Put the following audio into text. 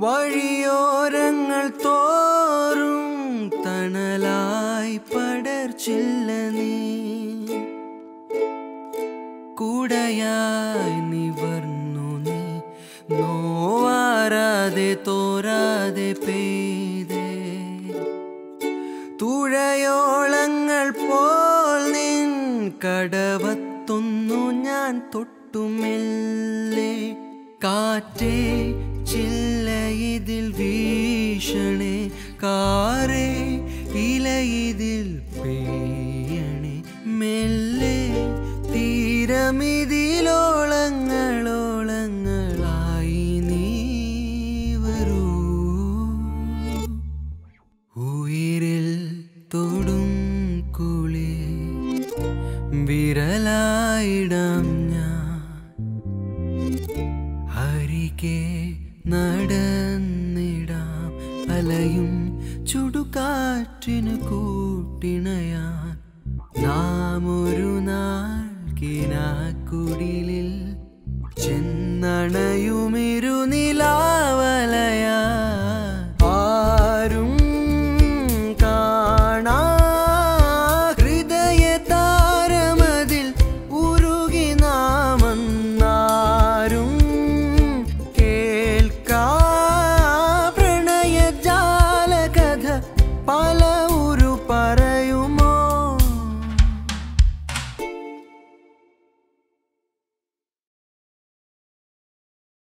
വഴിയോരങ്ങൾ തോറും തണലായി പടർച്ചില്ല നീ. കൂടയായി നിവർന്നു നീ. നോവാറാതെ തോരാതെ പെയ്തേ. തുഴയോളങ്ങൾ പോൽ നിൻ കടവത്തൊന്നു ഞാൻ തൊട്ടുമെല്ലേ. കാറ്റേ ചില്ലയിതിൽ വീശണേ കാറേ ഇലയിതിൽ പേയണേ. മെല്ലെ തീരമിതിലോളങ്ങളോളങ്ങളായി നീ വരൂ. ഉയരിൽ തൊടും കുളി വിരലായിടം ഞാൻ. അരികെ നടന്നിടാം അലയും ചുടുകാറ്റിന് കൂട്ടിണയാൻ നാം ഒരു നാൾ കിനാക്കുടിലിൽ ചെന്നണയുമിരുനിലാ